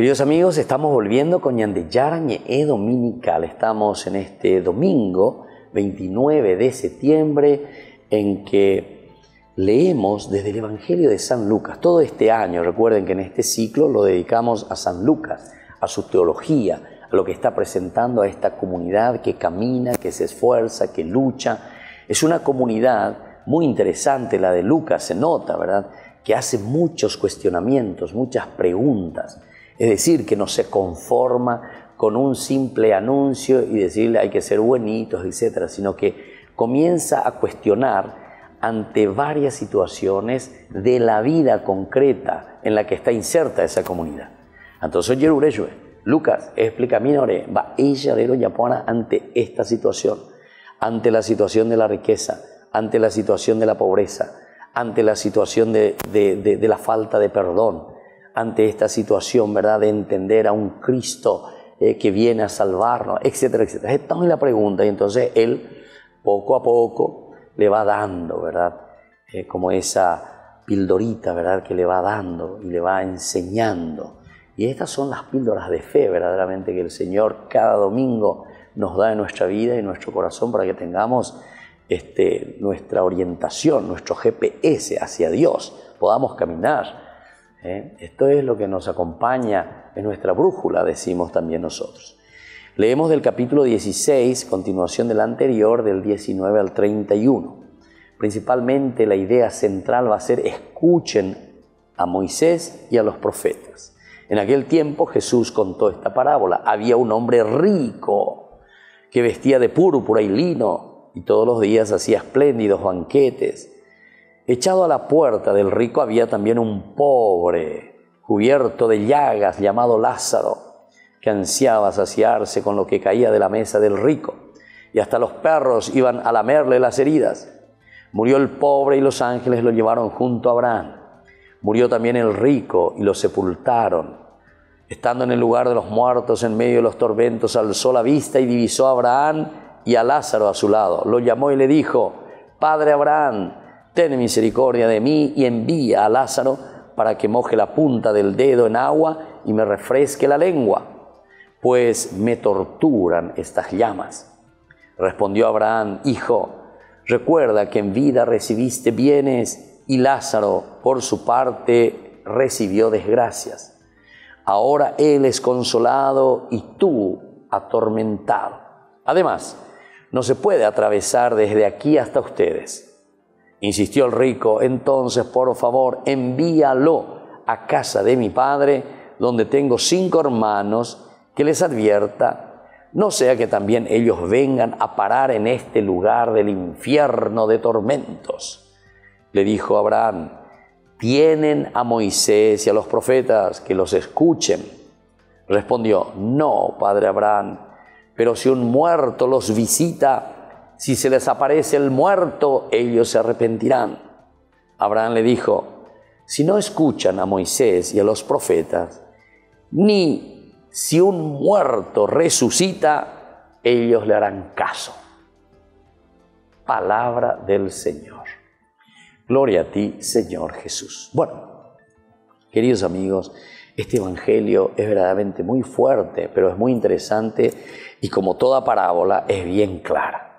Queridos amigos, estamos volviendo con Yandeyara e Dominical. Estamos en este domingo 29 de septiembre en que leemos desde el Evangelio de San Lucas. Todo este año, recuerden que en este ciclo lo dedicamos a San Lucas, a su teología, a lo que está presentando a esta comunidad que camina, que se esfuerza, que lucha. Es una comunidad muy interesante la de Lucas, se nota, ¿verdad? Que hace muchos cuestionamientos, muchas preguntas es decir, que no se conforma con un simple anuncio y decirle hay que ser buenitos, etcétera, sino que comienza a cuestionar ante varias situaciones de la vida concreta en la que está inserta esa comunidad. Entonces, Lucas explica minore, va ella yapona ante esta situación, ante la situación de la riqueza, ante la situación de la pobreza, ante la situación de, de la falta de perdón, ante esta situación, ¿verdad? De entender a un Cristo eh, que viene a salvarnos, etcétera, etcétera. Esta es la pregunta y entonces él poco a poco le va dando, ¿verdad? Eh, como esa pildorita, ¿verdad? Que le va dando y le va enseñando. Y estas son las píldoras de fe, verdaderamente, que el Señor cada domingo nos da en nuestra vida y nuestro corazón para que tengamos este, nuestra orientación, nuestro GPS hacia Dios, podamos caminar ¿eh? Esto es lo que nos acompaña en nuestra brújula, decimos también nosotros. Leemos del capítulo 16, continuación del anterior, del 19 al 31. Principalmente la idea central va a ser escuchen a Moisés y a los profetas. En aquel tiempo Jesús contó esta parábola. Había un hombre rico que vestía de púrpura y lino y todos los días hacía espléndidos banquetes Echado a la puerta del rico había también un pobre, cubierto de llagas, llamado Lázaro, que ansiaba saciarse con lo que caía de la mesa del rico, y hasta los perros iban a lamerle las heridas. Murió el pobre y los ángeles lo llevaron junto a Abraham. Murió también el rico y lo sepultaron. Estando en el lugar de los muertos, en medio de los tormentos, alzó la vista y divisó a Abraham y a Lázaro a su lado. Lo llamó y le dijo, Padre Abraham, ten misericordia de mí y envía a Lázaro para que moje la punta del dedo en agua y me refresque la lengua, pues me torturan estas llamas. Respondió Abraham, Hijo, recuerda que en vida recibiste bienes y Lázaro, por su parte, recibió desgracias. Ahora él es consolado y tú atormentado. Además, no se puede atravesar desde aquí hasta ustedes Insistió el rico, entonces por favor envíalo a casa de mi padre, donde tengo cinco hermanos, que les advierta, no sea que también ellos vengan a parar en este lugar del infierno de tormentos. Le dijo Abraham, tienen a Moisés y a los profetas que los escuchen. Respondió, no, padre Abraham, pero si un muerto los visita, si se les aparece el muerto, ellos se arrepentirán. Abraham le dijo, si no escuchan a Moisés y a los profetas, ni si un muerto resucita, ellos le harán caso. Palabra del Señor. Gloria a ti, Señor Jesús. Bueno, queridos amigos, este Evangelio es verdaderamente muy fuerte, pero es muy interesante y como toda parábola es bien clara.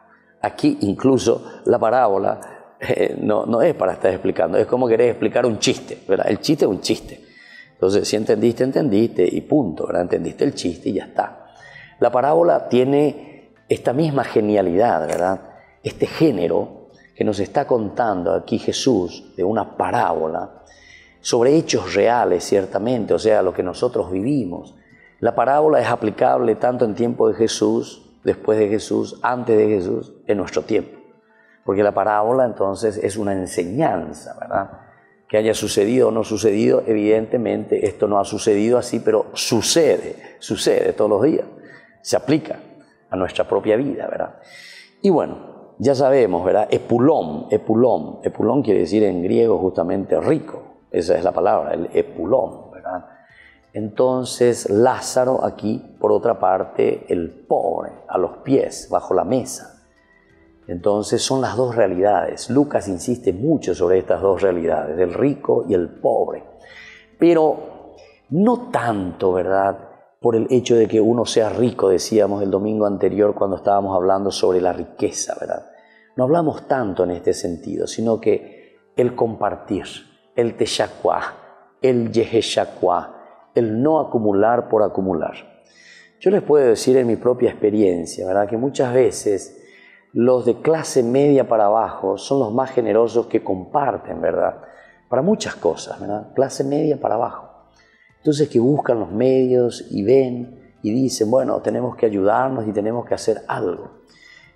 Aquí incluso la parábola eh, no, es para estar explicando, es como querer explicar un chiste, ¿verdad? El chiste es un chiste. Entonces, si entendiste, entendiste y punto, ¿verdad? Entendiste el chiste y ya está. La parábola tiene esta misma genialidad, ¿verdad? Este género que nos está contando aquí Jesús de una parábola sobre hechos reales, ciertamente, o sea, lo que nosotros vivimos. La parábola es aplicable tanto en tiempo de Jesús después de Jesús, antes de Jesús, nuestro tiempo. Porque la parábola entonces es una enseñanza, ¿verdad? Que haya sucedido o no sucedido, evidentemente esto no ha sucedido así, pero sucede, sucede todos los días, se aplica a nuestra propia vida, ¿verdad? Y bueno, ya sabemos, ¿verdad? Epulón, epulón, epulón quiere decir en griego justamente rico, esa es la palabra, el epulón, ¿verdad? Entonces Lázaro aquí, por otra parte, el pobre, a los pies, bajo la mesa. Entonces son las dos realidades. Lucas insiste mucho sobre estas dos realidades, del rico y el pobre. Pero no tanto, ¿verdad? Por el hecho de que uno sea rico, decíamos el domingo anterior cuando estábamos hablando sobre la riqueza, ¿verdad? No hablamos tanto en este sentido, sino que el compartir, el teshakuá, el yeheshakuá, el no acumular por acumular. Yo les puedo decir en mi propia experiencia, ¿verdad? Que muchas veces los de clase media para abajo son los más generosos que comparten, ¿verdad? Para muchas cosas, ¿verdad? Clase media para abajo. Entonces que buscan los medios y ven y dicen, bueno, tenemos que ayudarnos y tenemos que hacer algo.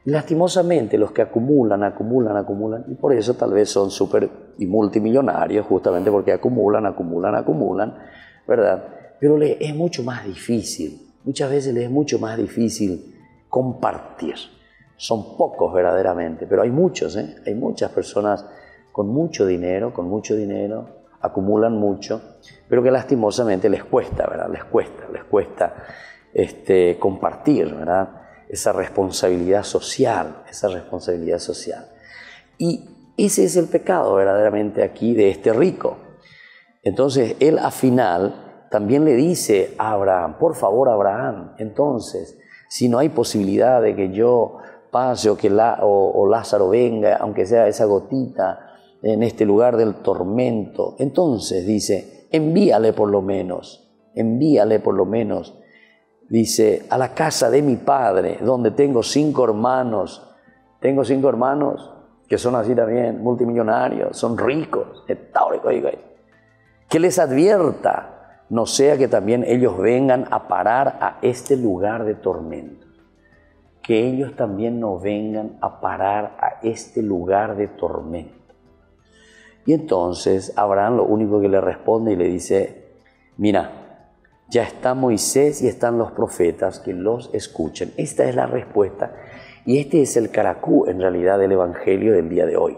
lastimosamente los que acumulan, acumulan, acumulan, y por eso tal vez son súper y multimillonarios, justamente porque acumulan, acumulan, acumulan, ¿verdad? Pero le es mucho más difícil, muchas veces les es mucho más difícil compartir. Son pocos verdaderamente, pero hay muchos, ¿eh? hay muchas personas con mucho dinero, con mucho dinero, acumulan mucho, pero que lastimosamente les cuesta, ¿verdad? Les cuesta, les cuesta este, compartir, ¿verdad? Esa responsabilidad social, esa responsabilidad social. Y ese es el pecado verdaderamente aquí de este rico. Entonces él al final también le dice a Abraham, por favor Abraham, entonces, si no hay posibilidad de que yo que o Lázaro venga, aunque sea esa gotita, en este lugar del tormento. Entonces dice, envíale por lo menos, envíale por lo menos, dice, a la casa de mi padre, donde tengo cinco hermanos. Tengo cinco hermanos que son así también, multimillonarios, son ricos, que les advierta, no sea que también ellos vengan a parar a este lugar de tormento. Que ellos también no vengan a parar a este lugar de tormento. Y entonces Abraham lo único que le responde y le dice, mira, ya está Moisés y están los profetas que los escuchen. Esta es la respuesta y este es el caracú en realidad del Evangelio del día de hoy.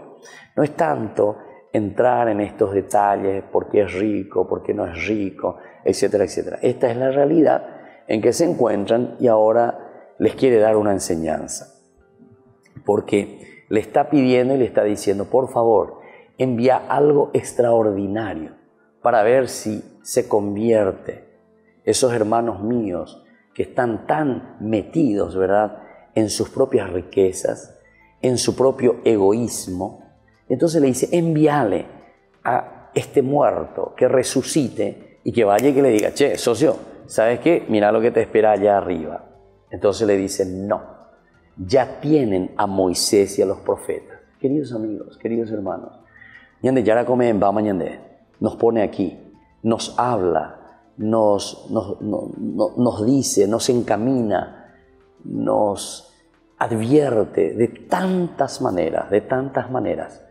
No es tanto entrar en estos detalles, por qué es rico, por qué no es rico, etcétera, etcétera. Esta es la realidad en que se encuentran y ahora les quiere dar una enseñanza. Porque le está pidiendo y le está diciendo, por favor, envía algo extraordinario para ver si se convierte esos hermanos míos que están tan metidos, ¿verdad?, en sus propias riquezas, en su propio egoísmo. Entonces le dice, envíale a este muerto que resucite y que vaya y que le diga, che, socio, ¿sabes qué? Mira lo que te espera allá arriba. Entonces le dice, no, ya tienen a Moisés y a los profetas. Queridos amigos, queridos hermanos, Ñande Yaracome en Bama nos pone aquí, nos habla, nos, nos, nos dice, nos encamina, nos advierte de tantas maneras, de tantas maneras.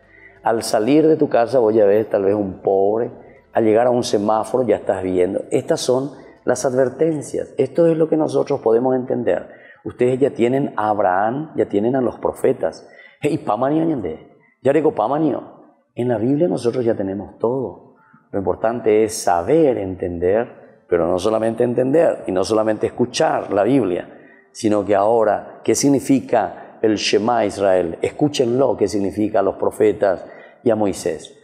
Al salir de tu casa voy a ver tal vez un pobre, al llegar a un semáforo ya estás viendo. Estas son las advertencias. Esto es lo que nosotros podemos entender. Ustedes ya tienen a Abraham, ya tienen a los profetas. Hey, pamanio ñande. Ya digo pamanio. En la Biblia nosotros ya tenemos todo. Lo importante es saber entender, pero no solamente entender y no solamente escuchar la Biblia, sino que ahora, ¿qué significa el Shema Israel? Escúchenlo, ¿qué significa los profetas y a Moisés?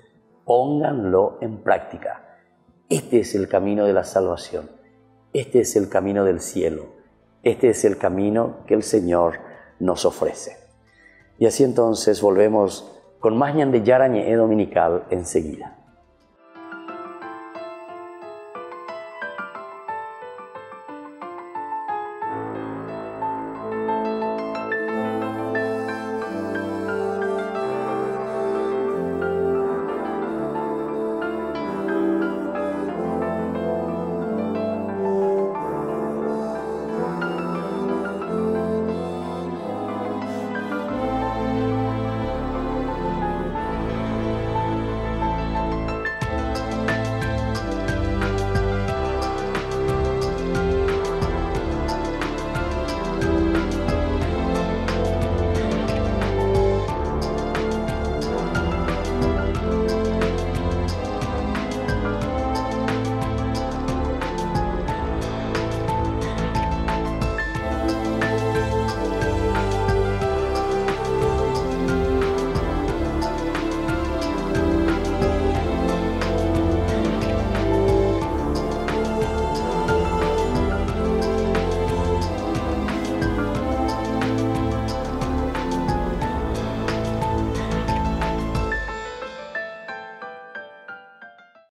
Pónganlo en práctica. Este es el camino de la salvación. Este es el camino del cielo. Este es el camino que el Señor nos ofrece. Y así entonces volvemos con más de Yarañe Dominical enseguida.